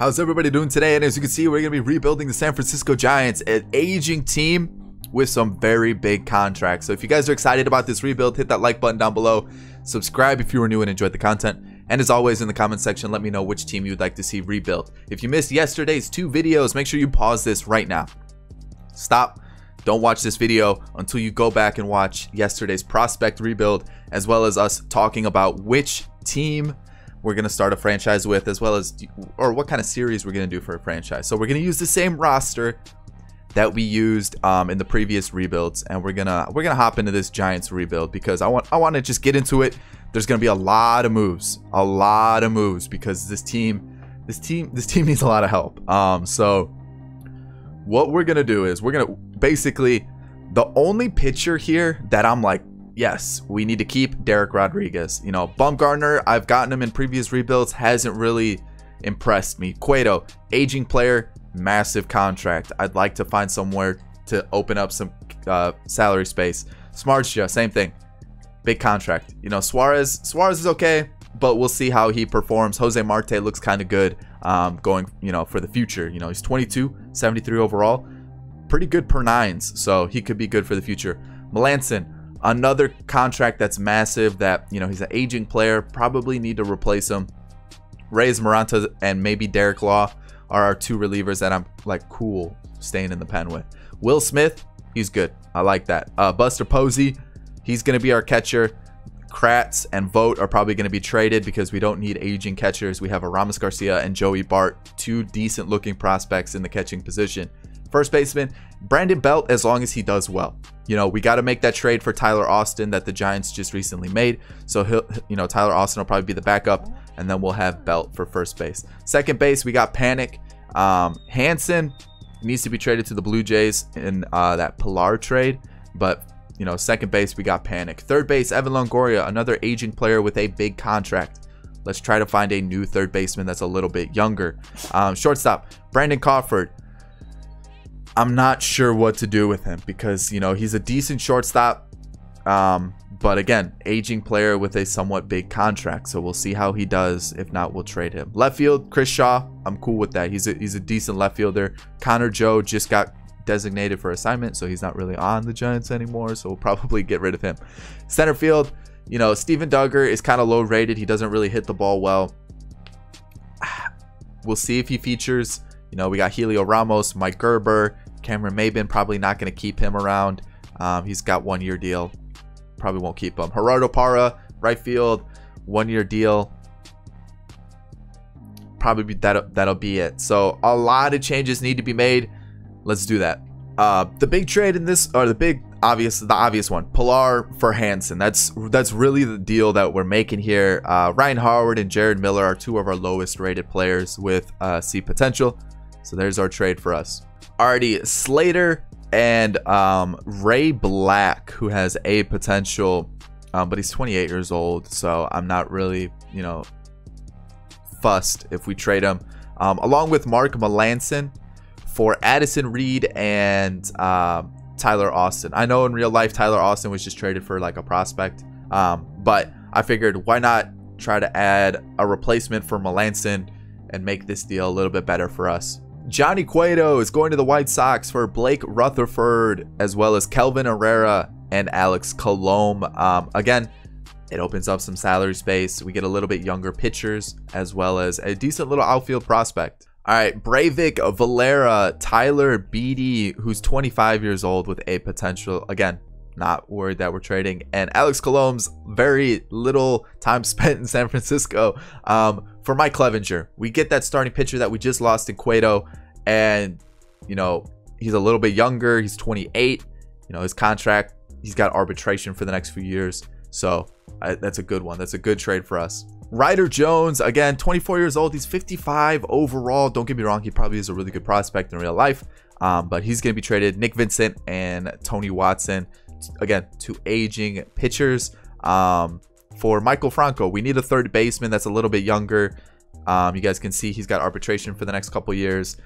How's everybody doing today? And as you can see, we're going to be rebuilding the San Francisco Giants, an aging team with some very big contracts. So if you guys are excited about this rebuild, hit that like button down below. Subscribe if you are new and enjoyed the content. And as always, in the comment section, let me know which team you'd like to see rebuilt. If you missed yesterday's two videos, make sure you pause this right now. Stop. Don't watch this video until you go back and watch yesterday's prospect rebuild, as well as us talking about which team we're going to start a franchise with as well as or what kind of series we're going to do for a franchise. So we're going to use the same roster that we used um, in the previous rebuilds and we're gonna we're gonna hop into this giants rebuild because i want i want to just get into it. There's gonna be a lot of moves a lot of moves because this team this team this team needs a lot of help. Um so what we're gonna do is we're gonna basically the only pitcher here that i'm like yes, we need to keep Dereck Rodriguez. You know, Bumgarner, I've gotten him in previous rebuilds, hasn't really impressed me. Cueto, aging player, massive contract. I'd like to find somewhere to open up some uh, salary space. Samardzija, same thing. Big contract. You know, Suarez, Suarez is okay, but we'll see how he performs. Jose Marte looks kind of good um, going, you know, for the future. You know, he's 22, 73 overall. Pretty good per nines, so he could be good for the future. Melancon, Another contract that's massive that, you know, he's an aging player. Probably need to replace him. Reyes Moronta and maybe Derek Law are our two relievers that I'm like cool staying in the pen with. Will Smith, he's good. I like that. Uh, Buster Posey, he's going to be our catcher. Kratz and Vogt are probably going to be traded because we don't need aging catchers. We have Aramis Garcia and Joey Bart, two decent looking prospects in the catching position. First baseman, Brandon Belt, as long as he does well. You know, we got to make that trade for Tyler Austin that the Giants just recently made. So he'll, you know, Tyler Austin will probably be the backup, and then we'll have Belt for first base. Second base, we got Panik. Um, Hanson needs to be traded to the Blue Jays in uh, that Pillar trade, but you know, second base, we got Panik. Third base, Evan Longoria, another aging player with a big contract. Let's try to find a new third baseman that's a little bit younger. Um, shortstop, Brandon Crawford. I'm not sure what to do with him because, you know, he's a decent shortstop. Um, but again, aging player with a somewhat big contract. So we'll see how he does. If not, we'll trade him. Left field, Chris Shaw. I'm cool with that. He's a, he's a decent left fielder. Connor Joe just got designated for assignment, so he's not really on the Giants anymore. So we'll probably get rid of him. Center field, you know, Steven Duggar is kind of low rated. He doesn't really hit the ball well. We'll see if he features. You know, we got Heliot Ramos, Mike Gerber, Cameron Maybin. Probably not going to keep him around. Um, he's got one year deal. Probably won't keep him. Gerardo Parra, right field, one year deal. Probably that that'll be it. So a lot of changes need to be made. Let's do that. Uh, the big trade in this, or the big obvious, the obvious one, Pillar for Hanson. That's that's really the deal that we're making here. Uh, Ryan Howard and Jared Miller are two of our lowest rated players with uh, C potential. So there's our trade for us. Already Slater and um, Ray Black, who has a potential, um, but he's 28 years old, so I'm not really, you know, fussed if we trade him. Um, along with Mark Melancon for Addison Reed and uh, Tyler Austin. I know in real life Tyler Austin was just traded for like a prospect, um, but I figured why not try to add a replacement for Melancon and make this deal a little bit better for us. Johnny Cueto is going to the White Sox for Blake Rutherford, as well as Kelvin Herrera and Alex Colome. Um, again, it opens up some salary space. We get a little bit younger pitchers, as well as a decent little outfield prospect. All right, Breyvic Valera, Tyler Beede, who's 25 years old with a potential, again, not worried that we're trading. And Alex Colome's very little time spent in San Francisco um, for Mike Clevinger. We get that starting pitcher that we just lost in Cueto and you know he's a little bit younger. He's 28. You know his contract. He's got arbitration for the next few years, so I, that's a good one. That's a good trade for us. Ryder Jones, again, 24 years old. He's 55 overall. Don't get me wrong, he probably is a really good prospect in real life, um, but he's going to be traded. Nick Vincent and Tony Watson, again, two aging pitchers. Um, for Michael Franco, we need a third baseman that's a little bit younger. Um, you guys can see he's got arbitration for the next couple years.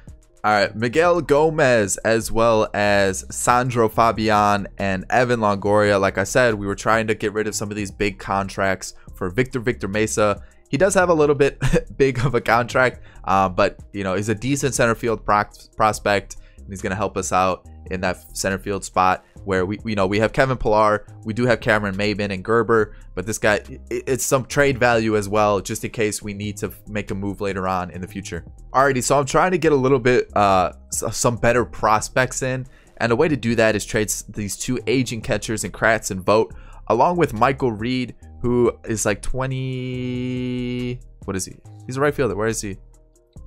All right, Miguel Gomez as well as Sandro Fabian and Evan Longoria. Like I said, we were trying to get rid of some of these big contracts for Victor Victor Mesa He does have a little bit big of a contract, uh, but you know he's a decent center field pro prospect, and he's gonna help us out in that center field spot where we you know we have Kevin Pillar, we do have Cameron Maybin and Gerber, but this guy it's some trade value as well, just in case we need to make a move later on in the future. Alrighty, so I'm trying to get a little bit uh, some better prospects in, and a way to do that is trade these two aging catchers and Kratz and Vogt, along with Michael Reed, who is like 20. What is he? He's a right fielder. Where is he?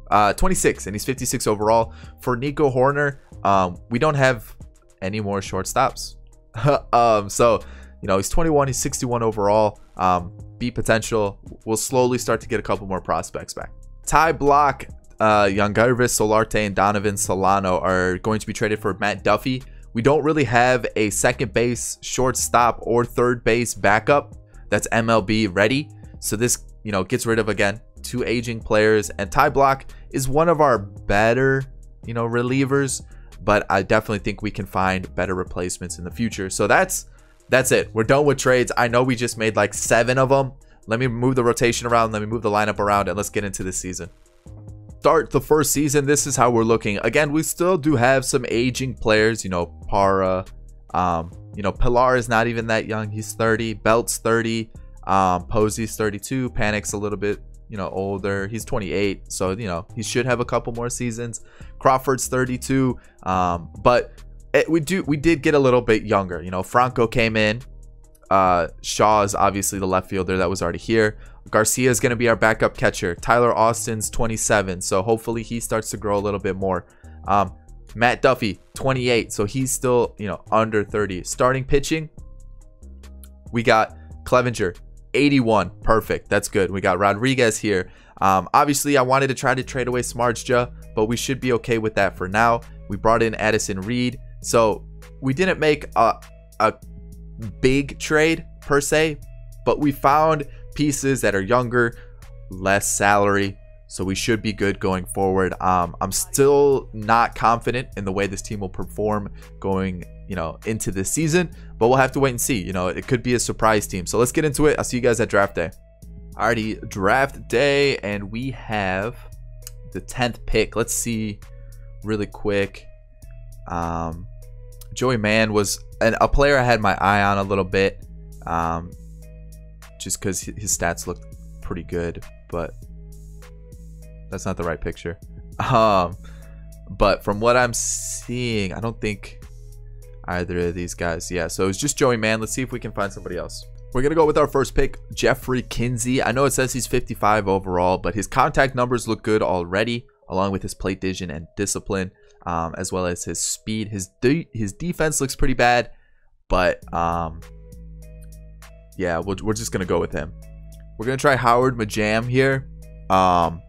Uh, 26, and he's 56 overall. For Nico Hoerner, um, we don't have any more shortstops. um, so, you know, he's 21, he's 61 overall. Um, B potential. We'll slowly start to get a couple more prospects back. Ty Blach, uh, Yangervis Solarte, and Donovan Solano are going to be traded for Matt Duffy. We don't really have a second base, shortstop, or third base backup that's MLB ready. So this, you know, gets rid of again two aging players. And Ty Blach is one of our better, you know, relievers. But I definitely think we can find better replacements in the future. So that's that's it. We're done with trades. I know we just made like seven of them. Let me move the rotation around. Let me move the lineup around, and let's get into this season. Start the first season. This is how we're looking. Again, we still do have some aging players. You know, Parra, um, you know, Pillar is not even that young. He's 30. Belt's 30. Um, Posey's 32. Panik's a little bit, you know, older. He's 28. So, you know, he should have a couple more seasons. Crawford's 32. Um, but it, we do we did get a little bit younger. You know, Franco came in. Uh, Shaw is obviously the left fielder that was already here. Garcia is going to be our backup catcher. Tyler Austin's 27, so hopefully he starts to grow a little bit more. Um, Matt Duffy, 28. So he's still, you know, under 30. Starting pitching, we got Clevinger, 81. Perfect. That's good. We got Rodriguez here. Um, obviously, I wanted to try to trade away Samardzija, but we should be okay with that for now. We brought in Addison Reed. So we didn't make a, a big trade per se, but we found pieces that are younger, less salary, so we should be good going forward. Um, I'm still not confident in the way this team will perform going, you know, into this season, but we'll have to wait and see. You know, it could be a surprise team. So let's get into it. I'll see you guys at draft day. Alrighty, draft day, and we have the 10th pick. Let's see really quick. Um, Joey Mann was an, a player I had my eye on a little bit, um, just because his stats looked pretty good, but that's not the right picture. Um, but from what I'm seeing, I don't think either of these guys. Yeah, so it's just Joey Mann. Let's see if we can find somebody else. We're going to go with our first pick, Jeffrey Kinsey. I know it says he's 55 overall, but his contact numbers look good already, along with his plate vision and discipline, um, as well as his speed. His de his defense looks pretty bad, but um, yeah, we we are just going to go with him. We're going to try Howard Majam here. Um,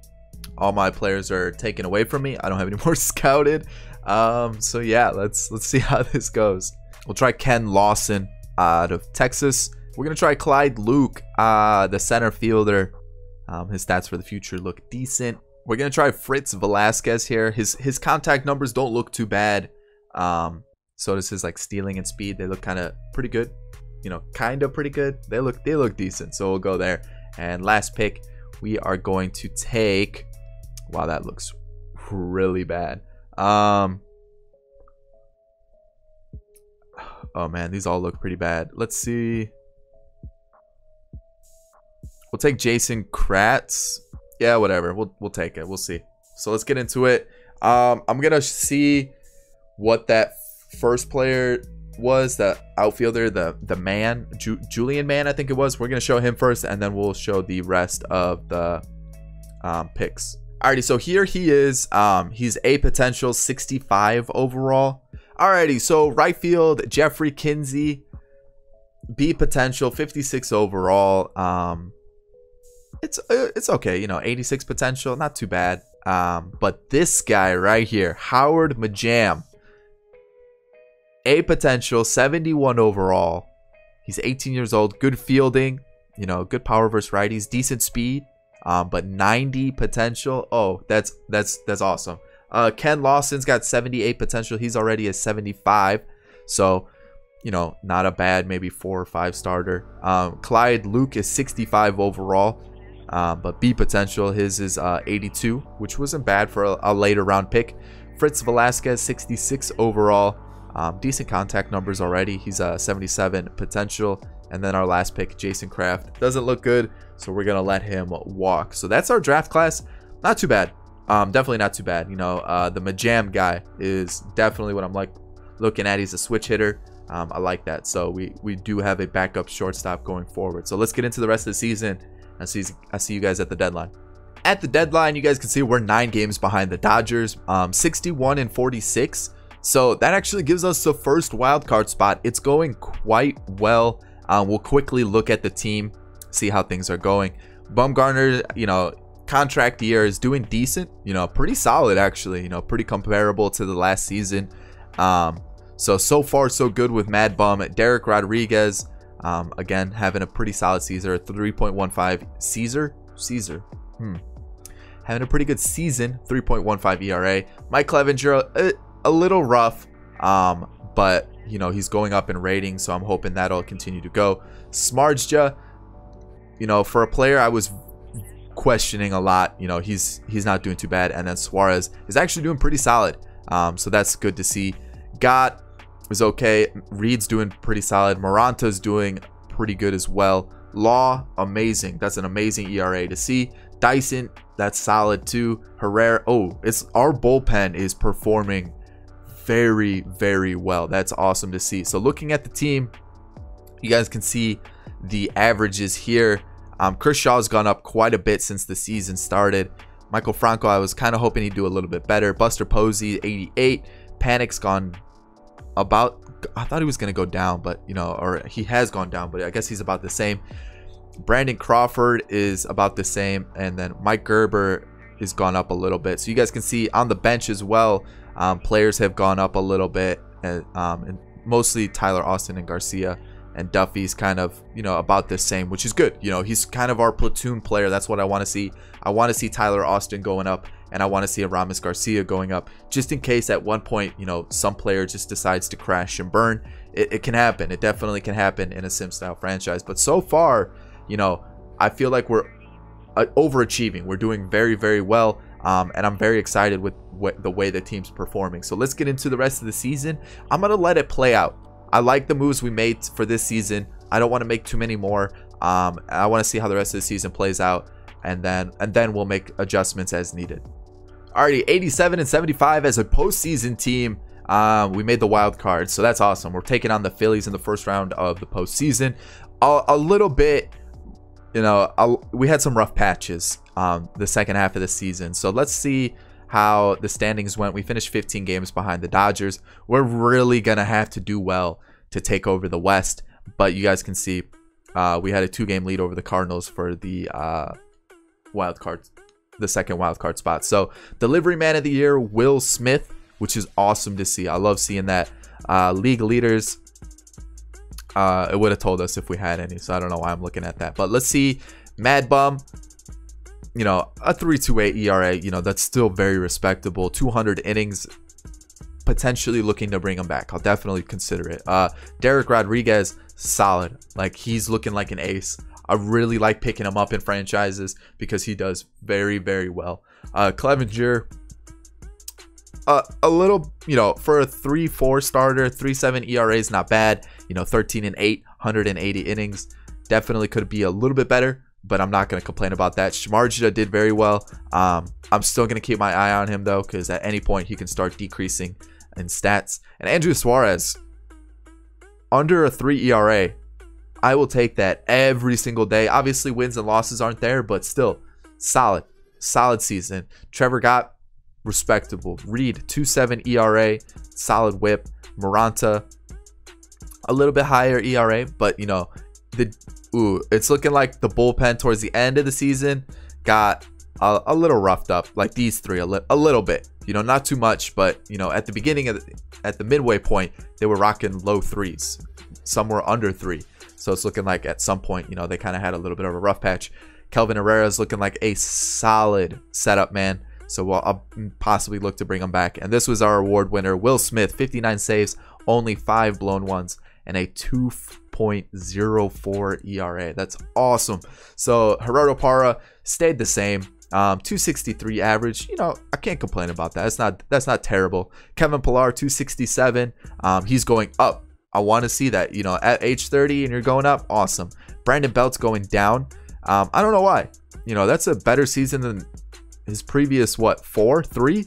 all my players are taken away from me. I don't have any more scouted. Um, so yeah, let's let's see how this goes. We'll try Ken Lawson out of Texas. We're gonna try Clyde Luke, uh, the center fielder. Um, his stats for the future look decent. We're gonna try Fritz Velasquez here. His his contact numbers don't look too bad. Um, so does his like stealing and speed. They look kind of pretty good. You know, kind of pretty good. They look they look decent. So we'll go there. And last pick, we are going to take Wow, that looks really bad. Um. Oh man, these all look pretty bad. Let's see. We'll take Jason Kratz. Yeah, whatever. We'll we'll take it. We'll see. So let's get into it. Um, I'm gonna see what that first player was, the outfielder, the the man, Ju Julian Man, I think it was. We're gonna show him first, and then we'll show the rest of the um, picks. Alrighty, so here he is. Um, he's a potential 65 overall. Alrighty, so right field, Jeffrey Kinsey, B potential 56 overall. Um, it's uh, it's okay, you know, 86 potential, not too bad. Um, but this guy right here, Howard Majam, a potential 71 overall. He's 18 years old, good fielding, you know, good power versus righties, decent speed um, but 90 potential. Oh, that's that's that's awesome. Uh, Ken Lawson's got 78 potential. He's already a 75, so you know, not a bad maybe four or five starter. Um, Clyde Luke is 65 overall. Um, but B potential, his is uh, 82, which wasn't bad for a, a, later round pick. Fritz Velasquez, 66 overall. Um, decent contact numbers already. He's a uh, 77 potential. And then our last pick, Jason Kraft, doesn't look good, so we're gonna let him walk. So that's our draft class. Not too bad. Um, definitely not too bad. You know, uh, the Majam guy is definitely what I'm like looking at. He's a switch hitter. Um, I like that. So we we do have a backup shortstop going forward. So let's get into the rest of the season. I see I see you guys at the deadline. At the deadline, you guys can see we're nine games behind the Dodgers, um, 61 and 46. So that actually gives us the first wild card spot. It's going quite well. Um, we'll quickly look at the team, see how things are going. Bumgarner, you know, contract year is doing decent. You know, pretty solid actually. You know, pretty comparable to the last season. Um, so so far so good with Mad Bum. Dereck Rodriguez, um, again having a pretty solid Caesar, 3.15 Caesar Caesar. Hmm. Having a pretty good season, 3.15 ERA. Mike Clevinger, a, a little rough, um, but you know he's going up in rating, so I'm hoping that'll continue to go. Samardzija, you know, for a player I was questioning a lot, you know, he's he's not doing too bad, and then Suarez is actually doing pretty solid, um, so that's good to see. Gott is okay. Reed's doing pretty solid. Moronta's doing pretty good as well. Law, amazing. That's an amazing ERA to see. Dyson, that's solid too. Herrera, oh, it's our bullpen is performing very, very well. That's awesome to see. So looking at the team, you guys can see the averages here. Um, Chris Shaw's gone up quite a bit since the season started. Michael Franco, I was kind of hoping he'd do a little bit better. Buster Posey, 88. Panik's gone about I thought he was going to go down, but you know, or he has gone down, but I guess he's about the same. Brandon Crawford is about the same, and then Mike Gerber has gone up a little bit. So you guys can see on the bench as well, um, players have gone up a little bit, and, um, and mostly Tyler Austin and Garcia. And Duffy's kind of, you know, about the same, which is good. You know, he's kind of our platoon player. That's what I want to see. I want to see Tyler Austin going up and I want to see Aramis Garcia going up just in case at one point, you know, some player just decides to crash and burn. It, it can happen. It definitely can happen in a sim style franchise. But so far, you know, I feel like we're uh, overachieving. We're doing very, very well. Um, and I'm very excited with what, the way the team's performing. So let's get into the rest of the season. I'm going to let it play out. I like the moves we made for this season. I don't want to make too many more. Um, I want to see how the rest of the season plays out and then and then we'll make adjustments as needed. Alrighty, 87 and 75 as a postseason team. Um, we made the wild card, so that's awesome. We're taking on the Phillies in the first round of the postseason. A, a little bit, you know, a, we had some rough patches um, the second half of the season. So let's see how the standings went. We finished 15 games behind the Dodgers. We're really gonna have to do well to take over the West. But you guys can see uh, we had a two-game lead over the Cardinals for the uh, wild card the second wild card spot. So delivery man of the year, Will Smith, which is awesome to see. I love seeing that. Uh, league leaders, uh, it would have told us if we had any. So I don't know why I'm looking at that. But let's see. Mad Bum, you know, a 3.28 ERA, you know, that's still very respectable. 200 innings, potentially looking to bring him back. I'll definitely consider it. Uh, Dereck Rodriguez, solid. Like he's looking like an ace. I really like picking him up in franchises because he does very, very well. Uh, Clevinger, uh, a little, you know, for a 3 4 starter, 3 7 ERA is not bad. You know, 13 and 8, 180 innings. Definitely could be a little bit better, but I'm not going to complain about that. Samardzija did very well. Um, I'm still going to keep my eye on him, though, because at any point he can start decreasing in stats. And Andrew Suarez, under a 3 ERA, I will take that every single day. Obviously, wins and losses aren't there, but still, solid, solid season. Trevor Gott respectable. Reed, 2.7 ERA, solid whip. Moronta, a little bit higher ERA, but you know, the ooh, it's looking like the bullpen towards the end of the season got a, a little roughed up, like these three, a, li- a little bit. You know, not too much, but you know, at the beginning of the, at the midway point, they were rocking low threes. Some were under three. So it's looking like at some point, you know, they kind of had a little bit of a rough patch. Kelvin Herrera is looking like a solid setup man. So we'll, I'll possibly look to bring him back. And this was our award winner, Will Smith, 59 saves, only five blown ones, and a 2.04 ERA. That's awesome. So Gerardo Parra stayed the same. Um, 263 average. You know, I can't complain about that. That's not that's not terrible. Kevin Pillar 267. Um, he's going up. I want to see that. You know, at age 30 and you're going up, awesome. Brandon Belt's going down. Um, I don't know why. You know, that's a better season than his previous what four, three.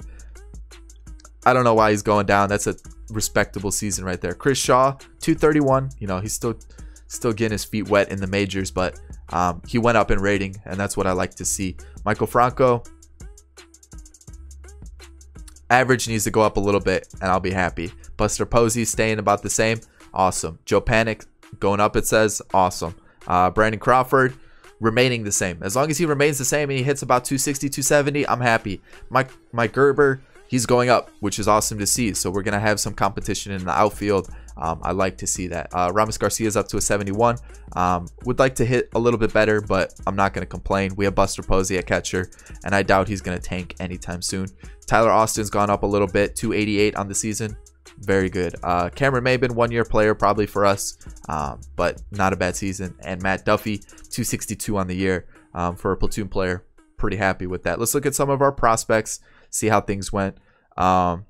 I don't know why he's going down. That's a respectable season right there. Chris Shaw, 231. You know, he's still still getting his feet wet in the majors, but um, he went up in rating, and that's what I like to see. Michael Franco, average needs to go up a little bit, and I'll be happy. Buster Posey staying about the same, awesome. Joe Panik going up, it says, awesome. Uh, Brandon Crawford remaining the same. As long as he remains the same and he hits about 260, 270, I'm happy. Mike Mike Gerber, he's going up, which is awesome to see. So we're gonna have some competition in the outfield. Um, I like to see that. Uh, Ramos Garcia is up to a 71. Um, would like to hit a little bit better, but I'm not going to complain. We have Buster Posey at catcher, and I doubt he's going to tank anytime soon. Tyler Austin's gone up a little bit, 288 on the season. Very good. Uh, Cameron Maybin, one year player probably for us, um, but not a bad season. And Matt Duffy, 262 on the year um, for a platoon player. Pretty happy with that. Let's look at some of our prospects, see how things went. Um,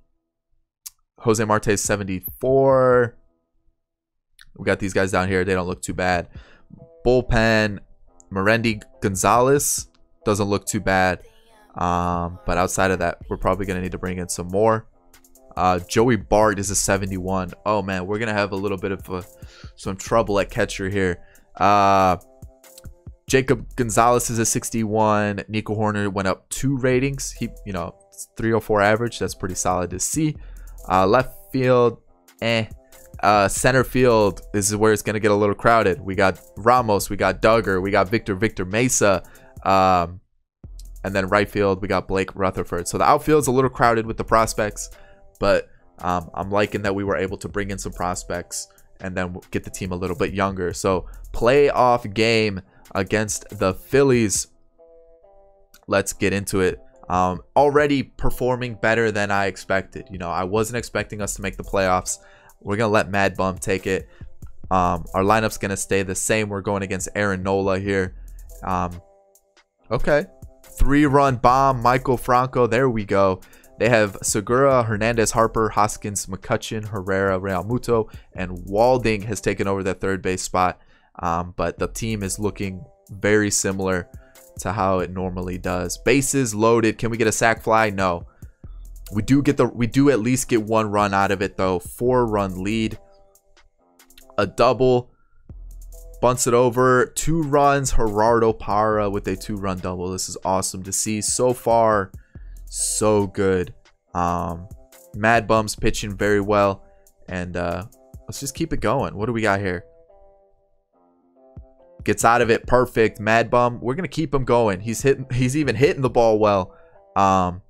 Jose Marte 74. We got these guys down here. They don't look too bad. Bullpen, Merendi Gonzalez doesn't look too bad. Um, but outside of that, we're probably going to need to bring in some more. Uh, Joey Bart is a 71. Oh, man, we're to have a little bit of a, some trouble at catcher here. Uh, Jacob Gonzalez is a 61. Nico Hoerner went up two ratings. He, you know, 304 average. That's pretty solid to see. Uh, left field, eh. Uh, center field this is where it's gonna get a little crowded. We got Ramos, we got Duggar, we got Victor Victor Mesa, um, and then right field we got Blake Rutherford. So the outfield is a little crowded with the prospects, but um, I'm liking that we were able to bring in some prospects and then get the team a little bit younger. So playoff game against the Phillies. Let's get into it um, already performing better than I expected. You know, I wasn't expecting us to make the playoffs. We're going to let Mad Bum take it. Um, our lineup's going to stay the same. We're going against Aaron Nola here. Um, okay. Three run bomb, Michael Franco. There we go. They have Segura, Hernandez, Harper, Hoskins, McCutchen, Herrera, Realmuto, and Walding has taken over that third base spot. Um, but the team is looking very similar to how it normally does. Bases loaded. Can we get a sac fly? No. We do get the we do at least get one run out of it though. Four run lead. A double. Bunts it over. Two runs. Gerardo Parra with a two run double. This is awesome to see. So far, so good. Um Mad Bum's pitching very well. And uh let's just keep it going. What do we got here? gets out of it perfect. Mad Bum, we're gonna keep him going. He's hitting. He's even hitting the ball well. Um,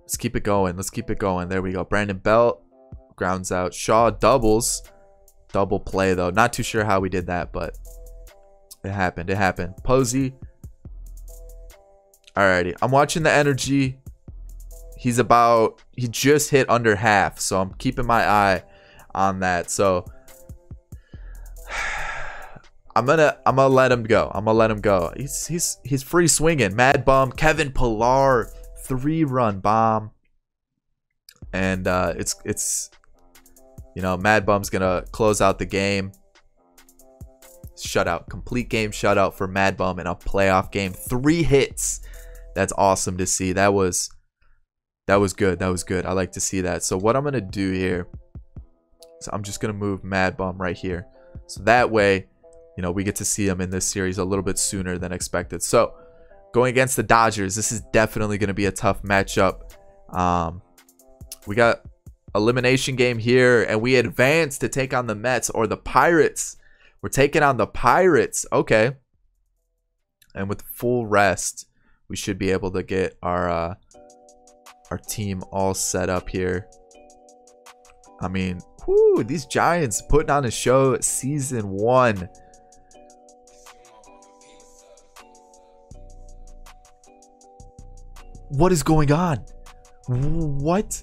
let's keep it going. Let's keep it going. There we go. Brandon Belt grounds out. Shaw doubles. Double play though. Not too sure how we did that, but it happened. It happened. Posey. Alrighty. I'm watching the energy. He's about. He just hit under half, so I'm keeping my eye on that. So I'm gonna I'm gonna let him go. I'm gonna let him go. He's he's he's free swinging. Mad Bum, Kevin Pillar, three run bomb, and uh, it's it's you know Mad Bum's gonna close out the game. Shutout, complete game shutout for Mad Bum in a playoff game. Three hits. That's awesome to see. That was that was good. That was good. I like to see that. So what I'm gonna do here, so I'm just gonna move Mad Bum right here. So that way you know, we get to see him in this series a little bit sooner than expected. So, going against the Dodgers, this is definitely to be a tough matchup. Um, we got elimination game here, and we advance to take on the Mets or the Pirates. We're taking on the Pirates. Okay. And with full rest, we should be able to get our uh, our team all set up here. I mean, whoo, these Giants putting on a show season one. What is going on? What?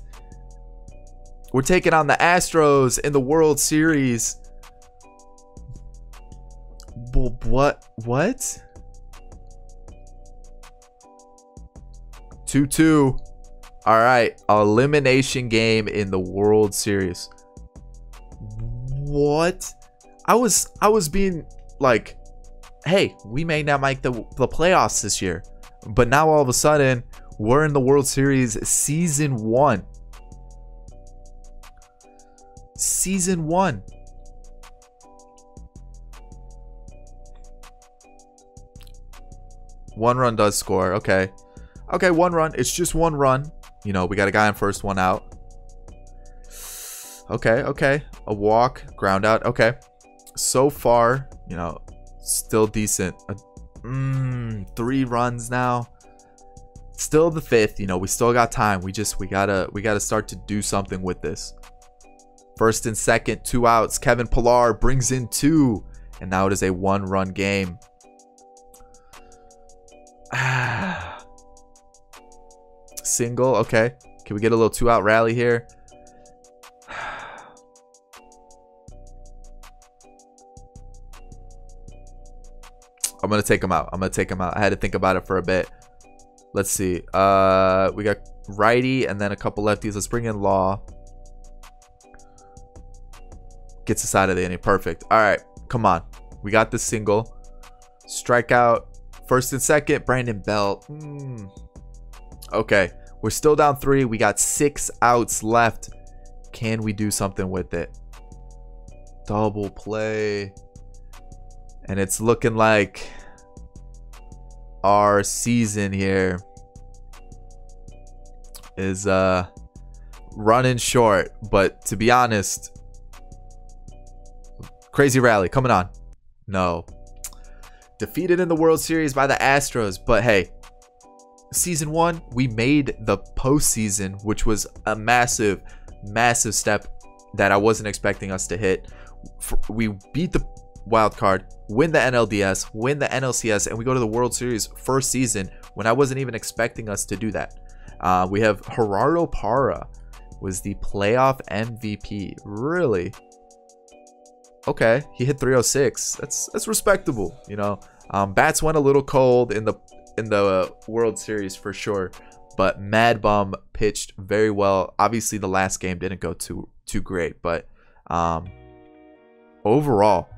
We're taking on the Astros in the World Series. Well, what? What? 2-2. All right. Elimination game in the World Series. What? I was I was being like, hey, we may not make the the playoffs this year. But now all of a sudden, we're in the World Series season 1. Season 1. One run does score. Okay. Okay, one run. It's just one run. You know, we got a guy on first, one out. Okay, okay. A walk, ground out. Okay. So far, you know, still decent. Uh, mm, three runs now. Still the fifth. You know, we still got time. We just we gotta we gotta start to do something with this. First and second, two outs. Kevin Pillar brings in two, and now it is a one-run game. Single, okay. Can we get a little two out rally here? I'm gonna take him out. I'm gonna take him out. I had to think about it for a bit. Let's see. Uh, we got righty and then a couple lefties. Let's bring in Law. Gets us out of the inning. Perfect. All right, come on. We got the single. Strikeout. First and second, Brandon Belt. Mm. Okay, we're still down three. We got six outs left. Can we do something with it? Double play. And it's looking like our season here is uh running short. But to be honest, crazy rally coming on. No, defeated in the World Series by the Astros. But hey, season one, we made the postseason, which was a massive, massive step that I wasn't expecting us to hit. We beat the wild card, win the NLDS, win the NLCS, and we go to the World Series first season when I wasn't even expecting us to do that. Uh, we have Gerardo Parra was the playoff MVP. Really? okay, he hit 306. That's that's respectable, you know. Um, bats went a little cold in the in the World Series for sure, but Mad Bum pitched very well. Obviously, the last game didn't go too too great, but um, overall,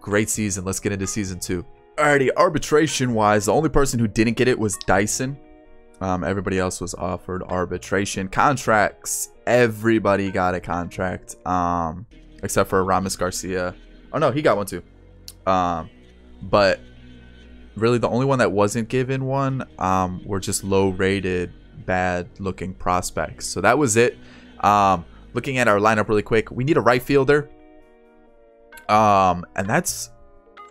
great season. Let's get into season two. Alrighty, arbitration wise, the only person who didn't get it was Dyson. Um, everybody else was offered arbitration contracts. Everybody got a contract. Um, except for Ramos Garcia. Oh no, he got one too. Um, but really the only one that wasn't given one um, were just low rated, bad looking prospects. So that was it. Um, looking at our lineup really quick, we need a right fielder. Um, and that's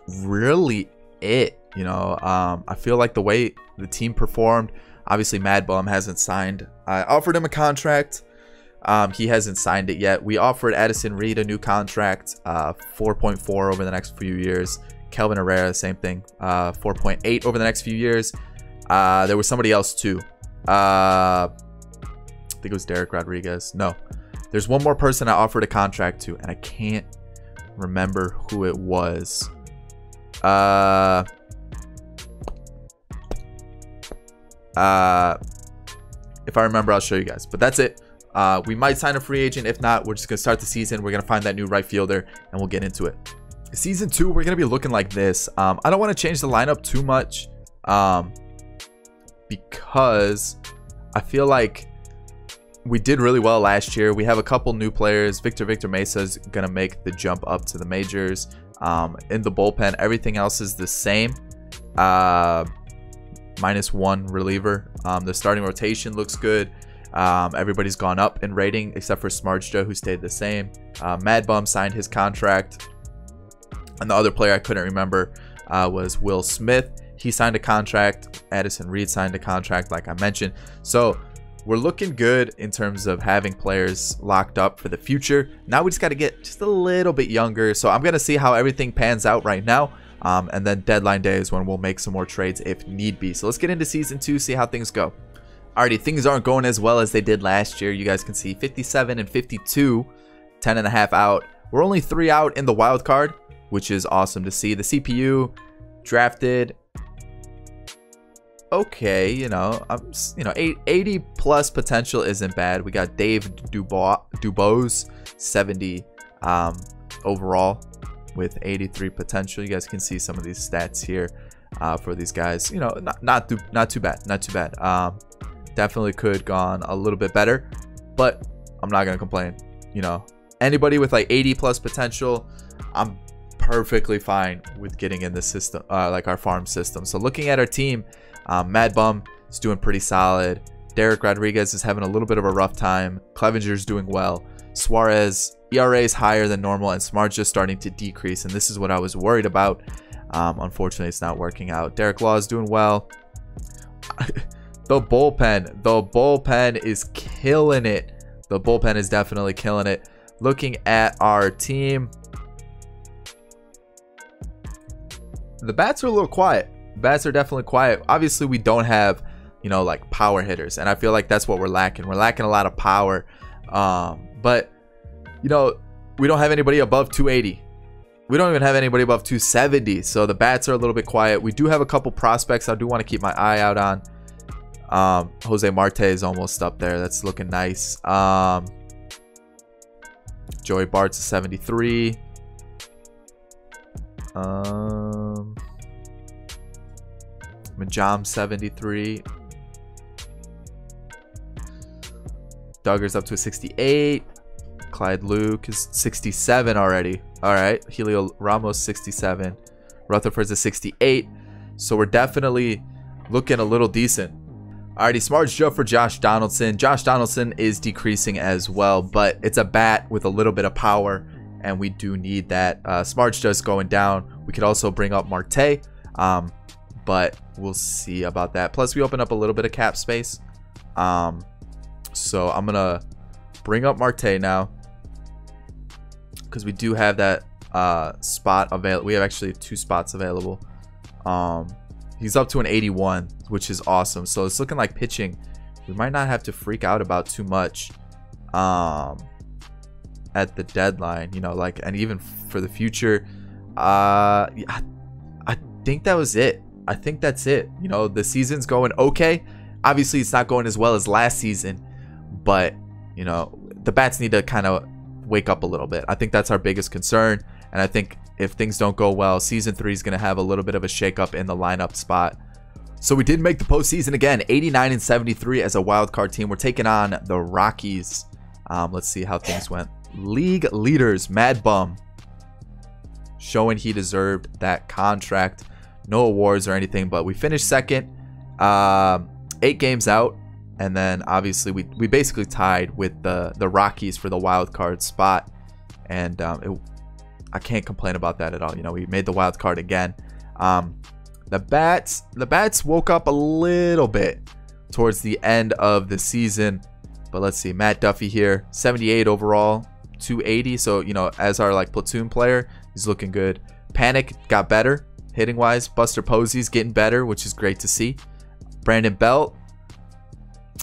really it. You know, um, I feel like the way the team performed, obviously Mad Bum hasn't signed. I offered him a contract. Um, he hasn't signed it yet. We offered Addison Reed a new contract, uh, 4.4 over the next few years. Kelvin Herrera, same thing, uh, 4.8 over the next few years. Uh, there was somebody else too. Uh, I think it was Dereck Rodriguez. No, there's one more person I offered a contract to, and I can't remember who it was. Uh, uh, if I remember, I'll show you guys. But that's it. Uh, we might sign a free agent. If not, we're just going to start the season. We're going to find that new right fielder and we'll get into it. Season two, we're going to be looking like this. Um, I don't want to change the lineup too much um, because I feel like we did really well last year. We have a couple new players. Victor Victor Mesa is going to make the jump up to the majors. Um, in the bullpen, everything else is the same. Uh, minus one reliever. Um, the starting rotation looks good. Um, everybody's gone up in rating except for Samardzija, who stayed the same. Uh, Mad Bum signed his contract. And the other player I couldn't remember uh, was Will Smith. He signed a contract. Addison Reed signed a contract, like I mentioned. So we're looking good in terms of having players locked up for the future. Now we just got to get just a little bit younger. So I'm going to see how everything pans out right now. Um, and then deadline day is when we'll make some more trades if need be. So let's get into season two, see how things go. Alrighty, things aren't going as well as they did last year. You guys can see 57 and 52, 10 and a half out. We're only three out in the wild card. Which is awesome to see. The CPU drafted okay, you know, I'm you know, 80 plus potential isn't bad. We got Dave Dubois, Dubose 70 um, overall with 83 potential. You guys can see some of these stats here uh, for these guys. You know, not not too, not too bad, not too bad. Um, definitely could gone a little bit better, but I'm not gonna complain. You know, anybody with like 80 plus potential, I'm perfectly fine with getting in the system, uh, like our farm system. So looking at our team, um, Mad Bum is doing pretty solid. Dereck Rodriguez is having a little bit of a rough time. Clevinger's doing well. Suarez ERA is higher than normal, and Smart's just starting to decrease. And this is what I was worried about. Um, unfortunately, it's not working out. Derek Law is doing well. the bullpen, the bullpen is killing it. The bullpen is definitely killing it. Looking at our team, the bats are a little quiet. Bats are definitely quiet. Obviously, we don't have, you know, like power hitters, and I feel like that's what we're lacking. We're lacking a lot of power. Um, but you know, we don't have anybody above 280. We don't even have anybody above 270. So the bats are a little bit quiet. We do have a couple prospects I do want to keep my eye out on. Um, Jose Marte is almost up there. That's looking nice. Um, Joey Bart's a 73. Um, Majam 73. Duggar's up to a 68. Clyde Luke is 67 already. All right. Heliot Ramos 67. Rutherford's a 68. So we're definitely looking a little decent. Alrighty, Samardzija for Josh Donaldson. Josh Donaldson is decreasing as well, but it's a bat with a little bit of power, and we do need that. Uh, Smarts just going down. We could also bring up Marte, um, but we'll see about that. Plus, we open up a little bit of cap space. Um, so I'm gonna bring up Marte now because we do have that uh, spot available. We have actually two spots available. Um, he's up to an 81, which is awesome. So it's looking like pitching. We might not have to freak out about too much um, at the deadline, you know, like, and even for the future. Uh, I, I think that was it. I think that's it. You know, the season's going okay. Obviously, it's not going as well as last season, but you know, the bats need to kind of wake up a little bit. I think that's our biggest concern. And I think if things don't go well, season three is going to have a little bit of a shakeup in the lineup spot. So we did make the postseason again, 89 and 73 as a wild card team. We're taking on the Rockies. Um, let's see how things went. League leaders, Mad Bum, showing he deserved that contract. No awards or anything, but we finished second, um, eight games out, and then obviously we, we basically tied with the the Rockies for the wild card spot, and um, it, I can't complain about that at all. You know, we made the wild card again. Um, the bats the bats woke up a little bit towards the end of the season, but let's see. Matt Duffy here, 78 overall, 280. So you know, as our like platoon player, he's looking good. Panik got better hitting wise. Buster Posey's getting better, which is great to see. Brandon Belt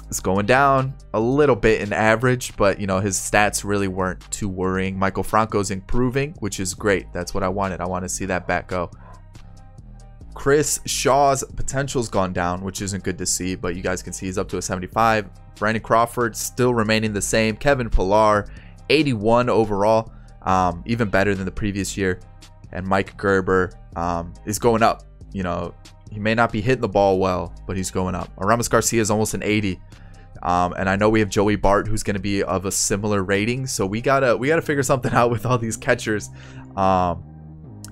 is going down a little bit in average, but you know his stats really weren't too worrying. Michael Franco's improving, which is great. That's what I wanted. I want to see that back go. Chris Shaw's potential's gone down, which isn't good to see, but you guys can see he's up to a 75. Brandon Crawford still remaining the same. Kevin Pillar, 81 overall, um, even better than the previous year. And Mike Gerber um, is going up. You know, he may not be hitting the ball well, but he's going up. Aramis Garcia is almost an 80. Um, and I know we have Joey Bart, who's going to be of a similar rating. So we gotta we gotta figure something out with all these catchers. Um,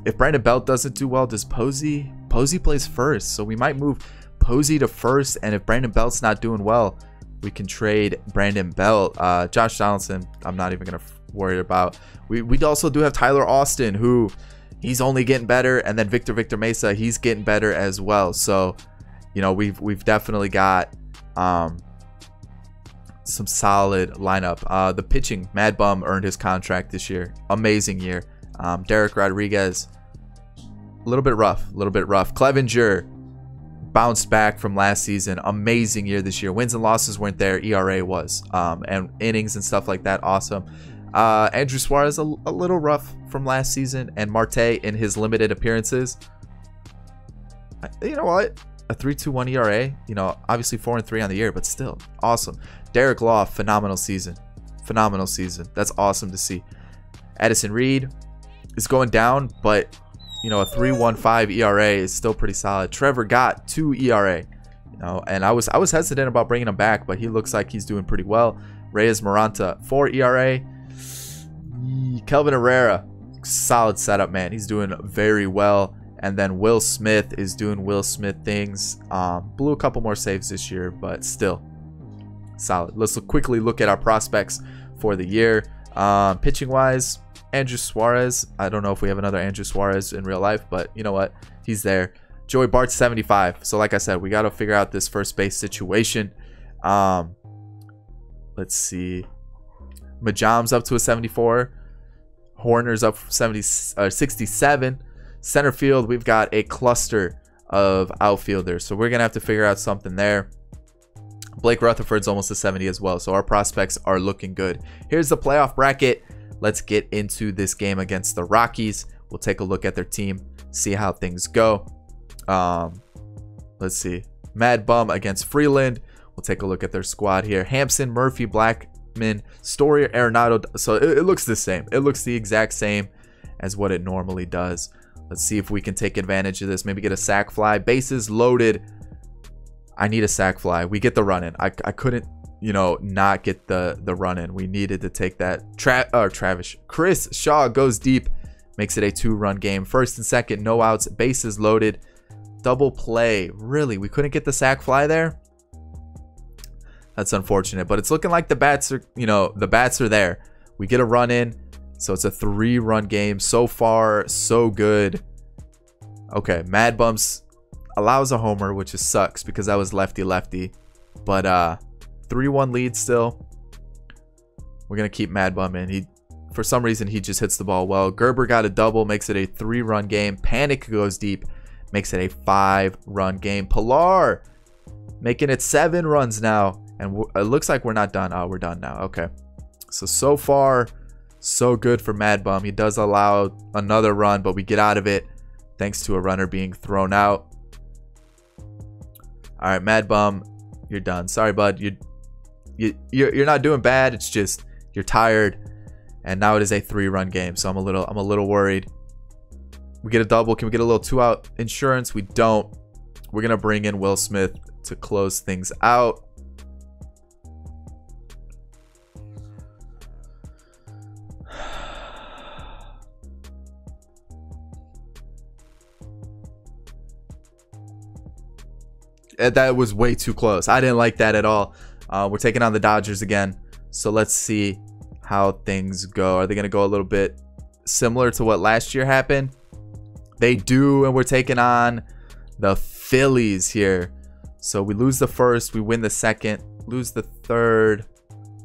if Brandon Belt doesn't do well, does Posey? Posey plays first, so we might move Posey to first. And if Brandon Belt's not doing well, we can trade Brandon Belt. Uh, Josh Donaldson, I'm not even gonna worry about. We we also do have Tyler Austin, who he's only getting better, and then Victor Victor Mesa, he's getting better as well. So, you know, we've we've definitely got um, some solid lineup. Uh, the pitching, Mad Bum earned his contract this year, amazing year. Um, Dereck Rodriguez, a little bit rough, a little bit rough. Clevinger bounced back from last season, amazing year this year. Wins and losses weren't there, ERA was, um, and innings and stuff like that, awesome. Uh, Andrew Suarez a, a little rough from last season, and Marte in his limited appearances. You know what? A 3.21 ERA. You know, obviously four and three on the year, but still awesome. Derek Law, phenomenal season, phenomenal season. That's awesome to see. Addison Reed is going down, but you know a 3.15 ERA is still pretty solid. Trevor Gott two ERA. You know, and I was I was hesitant about bringing him back, but he looks like he's doing pretty well. Reyes Moronta, 4 ERA. Kelvin Herrera, solid setup, man. He's doing very well. And then Will Smith is doing Will Smith things. Um, blew a couple more saves this year, but still solid. Let's look, quickly look at our prospects for the year. Um, pitching wise, Andrew Suarez. I don't know if we have another Andrew Suarez in real life, but you know what? He's there. Joey Bart 75. So like I said, we got to figure out this first base situation. Um, let's see. Majam's up to a 74. Hoerner's up 70, uh, 67. Center field, we've got a cluster of outfielders. So we're going to have to figure out something there. Blake Rutherford's almost a 70 as well. So our prospects are looking good. Here's the playoff bracket. Let's get into this game against the Rockies. We'll take a look at their team, see how things go. Um, let's see. Mad Bum against Freeland. We'll take a look at their squad here. Hampson, Murphy, Blackmon, Story, Arenado. So it, it looks the same. It looks the exact same as what it normally does. Let's see if we can take advantage of this. Maybe get a sac fly. Bases loaded. I need a sac fly. We get the run in. I, I couldn't, you know, not get the the run in. We needed to take that. Tra- or Travis. Chris Shaw goes deep. Makes it a two run game. First and second, no outs. Bases loaded. Double play. Really? We couldn't get the sac fly there? That's unfortunate. But it's looking like the bats are, you know, the bats are there. We get a run in. So it's a three run game. So far, so good. Okay, Mad Bumps allows a homer, which is sucks because that was lefty lefty. But uh 3-1 lead still. We're gonna keep Mad Bum in. He for some reason he just hits the ball well. Gerber got a double, makes it a three-run game. Panik goes deep, makes it a five-run game. Pillar making it seven runs now, and it looks like we're not done. Oh, we're done now. Okay, so so far so good for Mad Bum. He does allow another run, but we get out of it thanks to a runner being thrown out. All right, Mad Bum, you're done. Sorry, bud. You you you're, you're not doing bad. It's just you're tired, and now it is a three-run game. So I'm a little I'm a little worried. We get a double. Can we get a little two-out insurance? We don't. We're gonna bring in Will Smith to close things out. That was way too close. I didn't like that at all. Uh, we're taking on the Dodgers again. So let's see how things go. Are they going to go a little bit similar to what last year happened? They do, and we're taking on the Phillies here. So we lose the first, we win the second, lose the third,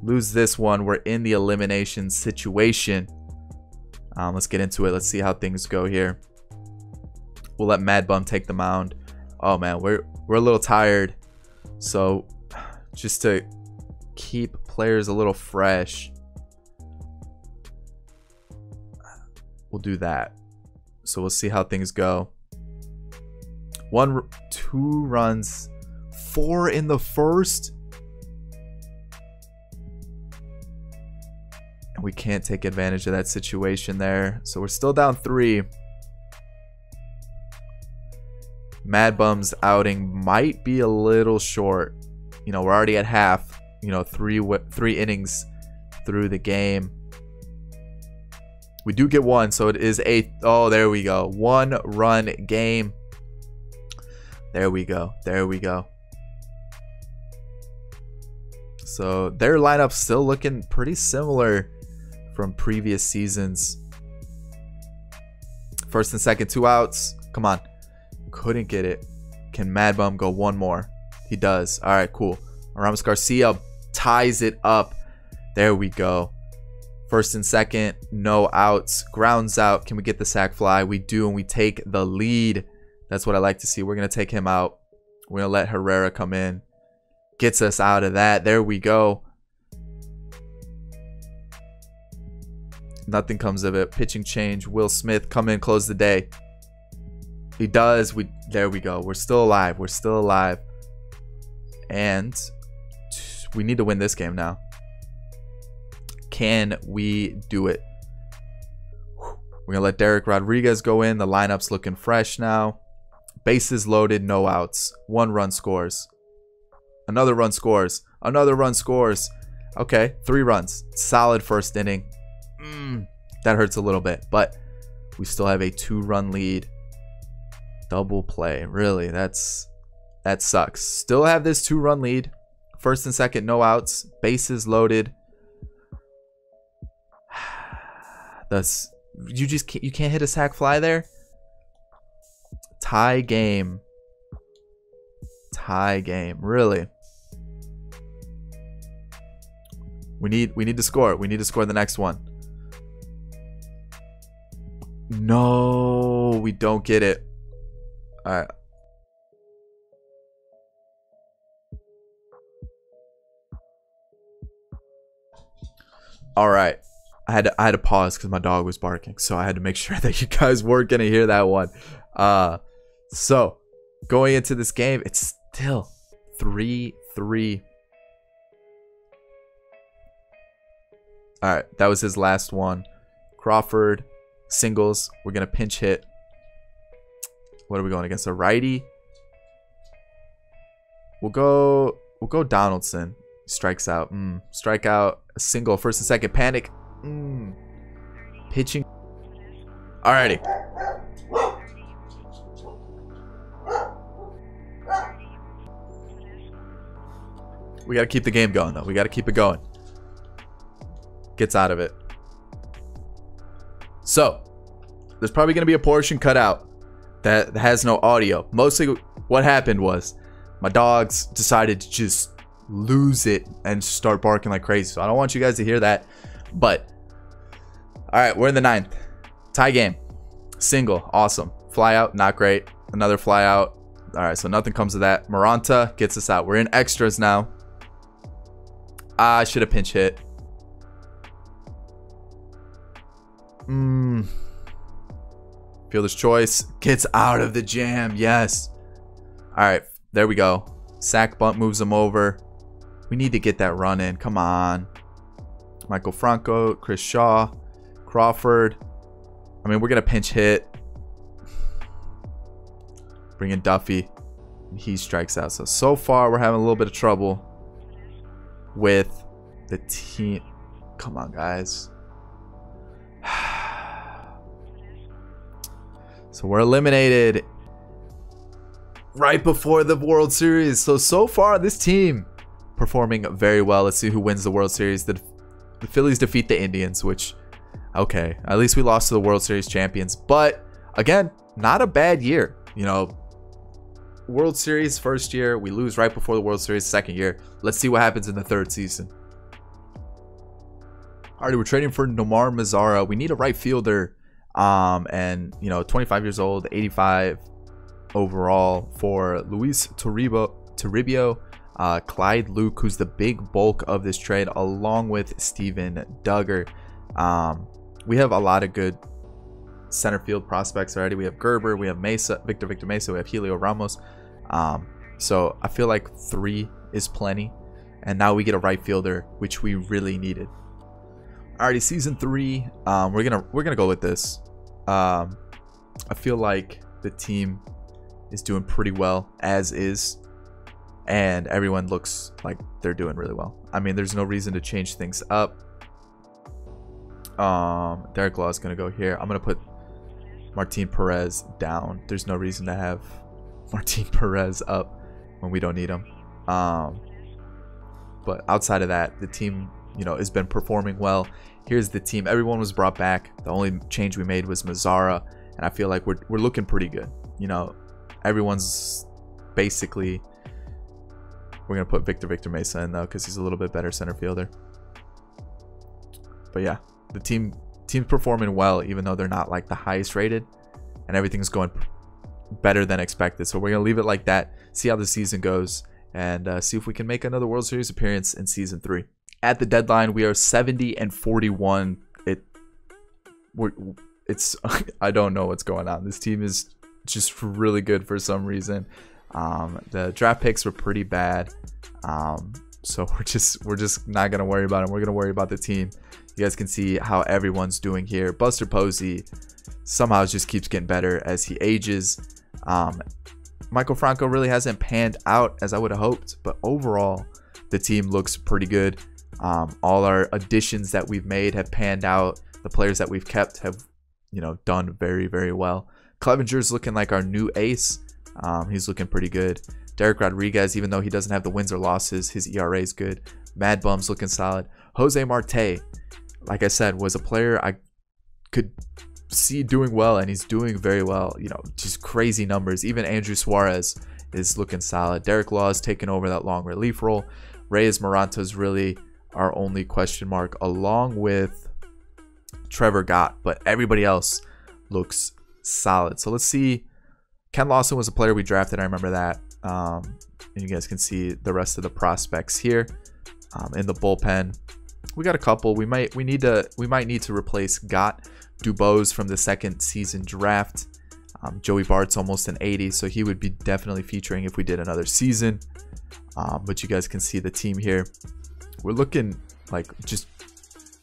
lose this one. We're in the elimination situation. Um, let's get into it. Let's see how things go here. We'll let Mad Bum take the mound. Oh man, we're we're a little tired. So just to keep players a little fresh, we'll do that. So we'll see how things go. One, two runs, four in the first. And we can't take advantage of that situation there. So we're still down three. Mad Bum's outing might be a little short. You know, we're already at half. You know, three three innings through the game. We do get one, so it is a oh there we go. One run game. There we go. There we go. So their lineup still looking pretty similar from previous seasons. First and second, two outs. Come on. Couldn't get it. Can Mad Bum go one more? He does. All right, cool. Aramis Garcia ties it up. There we go. First and second, no outs. Grounds out. Can we get the sac fly? We do, and we take the lead. That's what I like to see. We're going to take him out. We're going to let Herrera come in. Gets us out of that. There we go. Nothing comes of it. Pitching change. Will Smith come in, close the day. He does. We there we go. We're still alive. We're still alive. And we need to win this game now. Can we do it? We're gonna let Dereck Rodriguez go in. The lineup's looking fresh now. Bases loaded, no outs. One run scores. Another run scores. Another run scores. Okay, three runs. Solid first inning. Mm, that hurts a little bit, but we still have a two-run lead. Double play. Really, that's that sucks. Still have this two-run lead. First and second, no outs. Bases loaded. That's you just can't, you can't hit a sac fly there. Tie game. Tie game. Really. We need we need to score. We need to score the next one. No, we don't get it. All right. All right. I had to, I had to pause because my dog was barking, so I had to make sure that you guys weren't gonna hear that one. Uh, so going into this game, it's still three three All right, that was his last one. Crawford, singles. We're going to pinch hit. What are we going against? A righty? We'll go we'll go Donaldson. Strikes out. Mm. Strike out. A single. First and second. Panik. Mm. Pitching. Alrighty. We got to keep the game going, though. We got to keep it going gets out of it. So, there's probably to be a portion cut out that has no audio. Mostly what happened was my dogs decided to just lose it and start barking like crazy. So I don't want you guys to hear that. But, all right, we're in the ninth. Tie game. Single. Awesome. Fly out. Not great. Another fly out. All right, so nothing comes of that. Moronta gets us out. We're in extras now. I should have pinch hit. Mmm. Fielder's choice gets out of the jam. Yes. All right. There we go. Sac bunt moves him over. We need to get that run in. Come on. Maikel Franco, Chris Shaw, Crawford. I mean, we're going to pinch hit. Bring in Duffy. He strikes out. So, so far, we're having a little bit of trouble with the team. Come on, guys. So we're eliminated right before the World Series. So, so far, this team performing very well. Let's see who wins the World Series. The, the Phillies defeat the Indians, which, okay, at least we lost to the World Series champions. But, again, not a bad year. You know, World Series first year, we lose right before the World Series second year. Let's see what happens in the third season. Alrighty, we're trading for Nomar Mazara. We need a right fielder um, and you know, 25 years old, 85 overall for Luis Toribio, Toribio uh, Clyde Luke, who's the big bulk of this trade, along with Steven Duggar. Um, we have a lot of good center field prospects already. We have Gerber, we have Mesa, Victor Victor Mesa, we have Heliot Ramos. Um, so I feel like three is plenty. And now we get a right fielder, which we really needed. Alrighty, season three. Um, we're gonna we're gonna go with this. Um, I feel like the team is doing pretty well as is, and everyone looks like they're doing really well. I mean, there's no reason to change things up. Um, Derek Law is gonna go here. I'm gonna put Martin Perez down. There's no reason to have Martin Perez up when we don't need him. Um, but outside of that, the team, you know, has been performing well here's the team. Everyone was brought back. The only change we made was Mazara, and I feel like we're we're looking pretty good. You know, everyone's basically. We're gonna put Victor Victor Mesa in though, because he's a little bit better center fielder. But yeah, the team team's performing well, even though they're not like the highest rated, and everything's going better than expected. So we're gonna leave it like that. See how the season goes, and uh, see if we can make another World Series appearance in season three at the deadline we are 70 and 41 it we're, it's I don't know what's going on. This team is just really good for some reason. Um, the draft picks were pretty bad. Um, so we're just we're just not gonna worry about them. We're gonna worry about the team. You guys can see how everyone's doing here. Buster Posey somehow just keeps getting better as he ages. Um, Maikel Franco really hasn't panned out as I would have hoped, but overall, the team looks pretty good. Um, all our additions that we've made have panned out. The players that we've kept have, you know, done very, very well. Clevinger's looking like our new ace. Um, he's looking pretty good. Dereck Rodriguez, even though he doesn't have the wins or losses, his ERA is good. Mad Bum's looking solid. Jose Marte, like I said, was a player I could see doing well, and he's doing very well. You know, just crazy numbers. Even Andrew Suarez is looking solid. Derek Law is taking over that long relief role. Reyes Moronta is really our only question mark, along with Trevor Gott, but everybody else looks solid. So let's see. Ken Lawson was a player we drafted. I remember that. Um, and you guys can see the rest of the prospects here um, in the bullpen. We got a couple. We might we need to we might need to replace Gott Dubose from the second season draft. Um, Joey Bart's almost an 80, so he would be definitely featuring if we did another season. Um, but you guys can see the team here. We're looking like just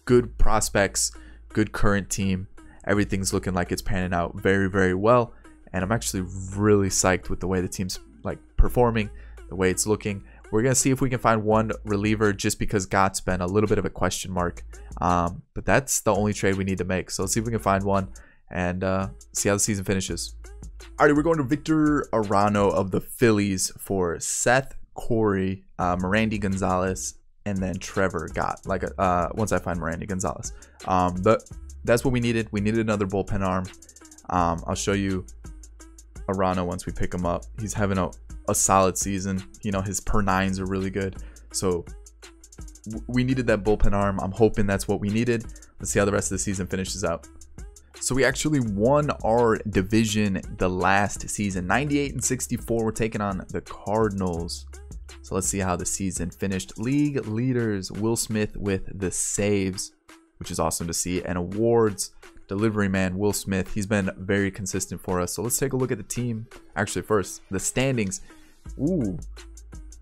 good prospects, good current team. Everything's looking like it's panning out very, very well. And I'm actually really psyched with the way the team's like performing, the way it's looking. We're going to see if we can find one reliever just because Gott's been a little bit of a question mark. Um, but that's the only trade we need to make. So let's see if we can find one and uh, see how the season finishes. Alrighty, we're going to Victor Arano of the Phillies for Seth Corry, uh, Merandy Gonzalez, and then Trevor Gott Like uh, once I find Merandy Gonzalez, um, but that's what we needed. We needed another bullpen arm. Um, I'll show you Arano once we pick him up. He's having a, a solid season. You know, his per nines are really good. So we needed that bullpen arm. I'm hoping that's what we needed. Let's see how the rest of the season finishes out. So we actually won our division the last season. 98 and 64. We're taking on the Cardinals. Let's see how the season finished. League leaders Will Smith with the saves, which is awesome to see, and awards delivery man Will Smith. He's been very consistent for us. So let's take a look at the team. Actually, first, the standings. Ooh,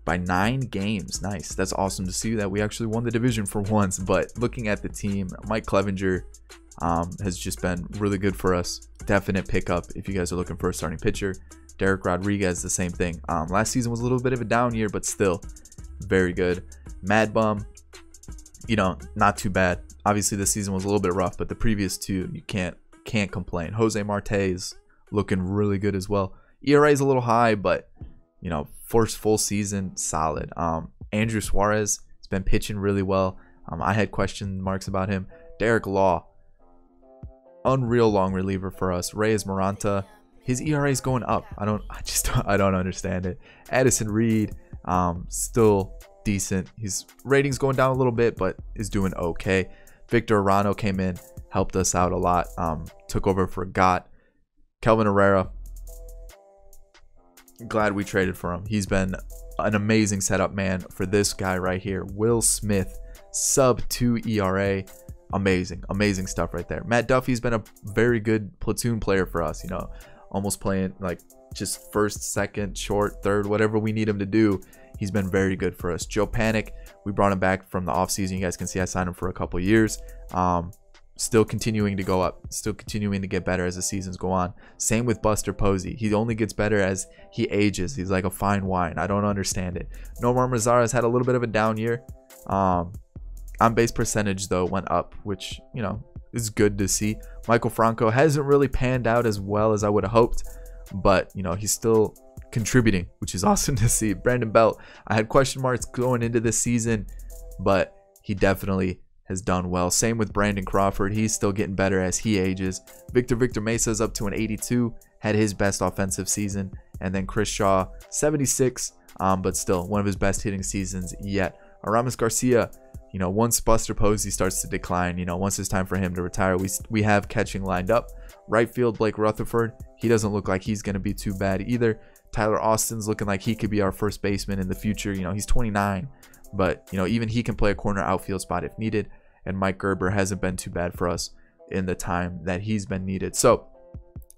by nine games. Nice. That's awesome to see that we actually won the division for once. But looking at the team, Mike Clevinger um, has just been really good for us. Definite pickup if you guys are looking for a starting pitcher. Dereck Rodriguez, the same thing. Um, last season was a little bit of a down year, but still very good. Mad Bum, you know, not too bad. Obviously, this season was a little bit rough, but the previous two, you can't can't complain. Jose Marte is looking really good as well. ERA is a little high, but you know, first full season, solid. Um, Andrew Suarez has been pitching really well. Um, I had question marks about him. Derek Law, unreal long reliever for us. Reyes Moronta, his ERA is going up. I don't, I just, I don't understand it. Addison Reed, um, still decent. His ratings going down a little bit, but is doing okay. Victor Arano came in, helped us out a lot. Um, took over for Gott. Kelvin Herrera, glad we traded for him. He's been an amazing setup man for this guy right here. Will Smith, sub 2 ERA. Amazing, amazing stuff right there. Matt Duffy's been a very good platoon player for us, you know, almost playing like just first, second, short, third, whatever we need him to do. He's been very good for us. Joe Panik, we brought him back from the offseason. You guys can see I signed him for a couple years. Um, still continuing to go up, still continuing to get better as the seasons go on. Same with Buster Posey. He only gets better as he ages. He's like a fine wine. I don't understand it. Nomar Mazara has had a little bit of a down year. Um, on base percentage though went up, which you know is good to see. Maikel Franco hasn't really panned out as well as I would have hoped, but you know he's still contributing, which is awesome to see. Brandon Belt, I had question marks going into this season, but he definitely has done well. Same with Brandon Crawford. He's still getting better as he ages. Victor Victor Mesa is up to an 82. Had his best offensive season. And then Chris Shaw, 76. Um, but still, one of his best hitting seasons yet. Aramis Garcia, you know, once Buster Posey starts to decline, you know, once it's time for him to retire, we, we have catching lined up. Right field, Blake Rutherford, he doesn't look like he's going to be too bad either. Tyler Austin's looking like he could be our first baseman in the future. You know, he's 29, but, you know, even he can play a corner outfield spot if needed and Mike Gerber hasn't been too bad for us. in the time that he's been needed. So,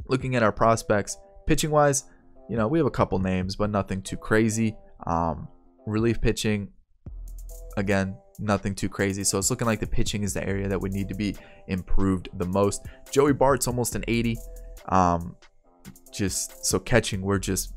looking at our prospects, pitching wise, you know, we have a couple names, but nothing too crazy. Um, relief pitching, again, nothing too crazy. So it's looking like the pitching is the area that would need to be improved the most. Joey Bart's almost an 80. Um, just so catching, we're just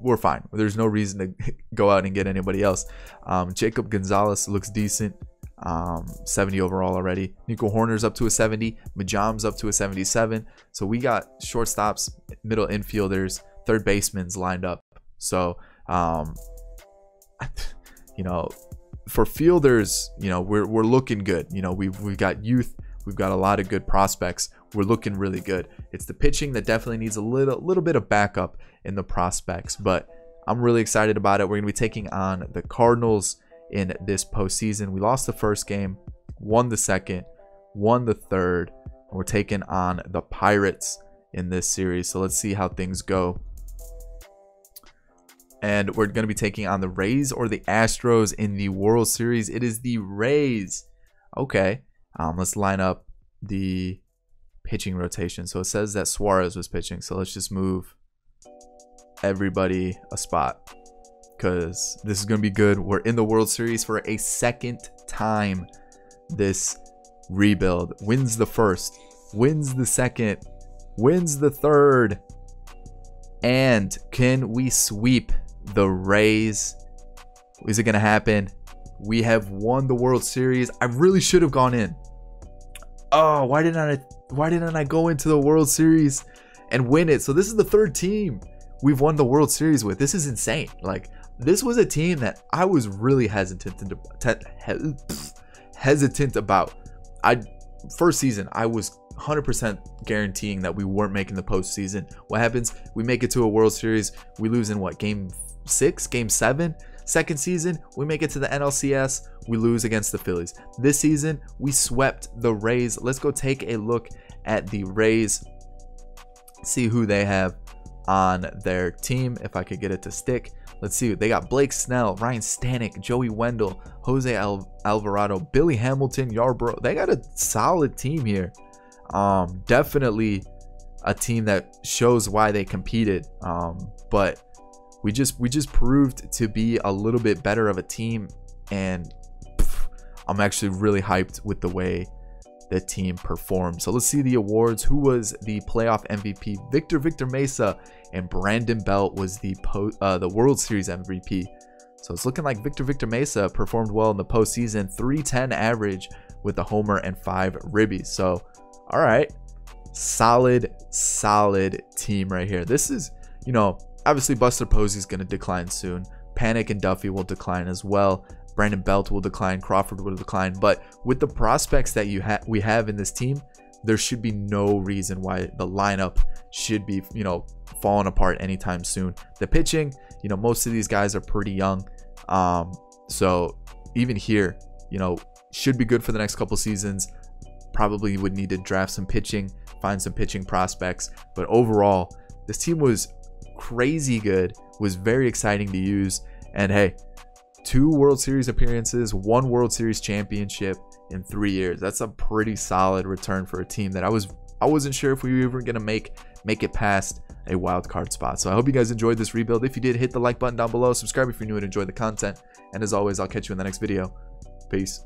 we're fine. There's no reason to go out and get anybody else. Um, Jacob Gonzalez looks decent. Um, 70 overall already. Nico Hoerner's up to a 70. Majam's up to a 77. So we got shortstops, middle infielders, third basemen's lined up. So, um, you know, for fielders, you know, we're, we're looking good. You know, we've, we've got youth. We've got a lot of good prospects. We're looking really good. It's the pitching that definitely needs a little little bit of backup in the prospects, but I'm really excited about it. We're going to be taking on the Cardinals in this postseason. We lost the first game, won the second, won the third, and we're taking on the Pirates in this series. So let's see how things go and we're going to be taking on the Rays or the Astros in the World Series. It is the Rays. Okay, um, let's line up the pitching rotation. So it says that Suarez was pitching. So let's just move everybody a spot because this is going to be good. We're in the World Series for a second time. This rebuild wins the first, wins the second, wins the third. And can we sweep the Rays. Is it going to happen? We have won the World Series. I really should have gone in. Oh, why didn't I why didn't I go into the World Series and win it? So this is the third team we've won the World Series with. This is insane. Like this was a team that I was really hesitant to, hesitant about. I first season I was 100% guaranteeing that we weren't making the postseason. What happens? We make it to a World Series. We lose in what game six, game seven. Second season, we make it to the NLCS, we lose against the Phillies. This season, we swept the Rays. Let's go take a look at the Rays, see who they have on their team. If I could get it to stick, let's see. They got Blake Snell, Ryan Stanek, Joey Wendle, Jose Al- Alvarado, Billy Hamilton, Yarbrough. They got a solid team here. Um, definitely a team that shows why they competed. Um, but we just we just proved to be a little bit better of a team and pff, I'm actually really hyped with the way the team performed. So let's see the awards. Who was the playoff MVP? Victor Victor Mesa and Brandon Belt was the po- uh, the World Series MVP. So it's looking like Victor Victor Mesa performed well in the postseason, 310 average with a homer and five ribbies. So, all right, solid, solid team right here. This is, you know, Obviously, Buster Posey is going to decline soon. Panik and Duffy will decline as well. Brandon Belt will decline. Crawford will decline. But with the prospects that you have, we have in this team, there should be no reason why the lineup should be, you know, falling apart anytime soon. The pitching, you know, most of these guys are pretty young. Um, so even here, you know, should be good for the next couple seasons. Probably would need to draft some pitching, find some pitching prospects. But overall, this team was crazy good, was very exciting to use. And hey, two World Series appearances, one World Series championship in three years. That's a pretty solid return for a team that I was I wasn't sure if we were even gonna make make it past a wild card spot. So I hope you guys enjoyed this rebuild. If you did, hit the like button down below. Subscribe if you're new and enjoy the content. And as always, I'll catch you in the next video. Peace.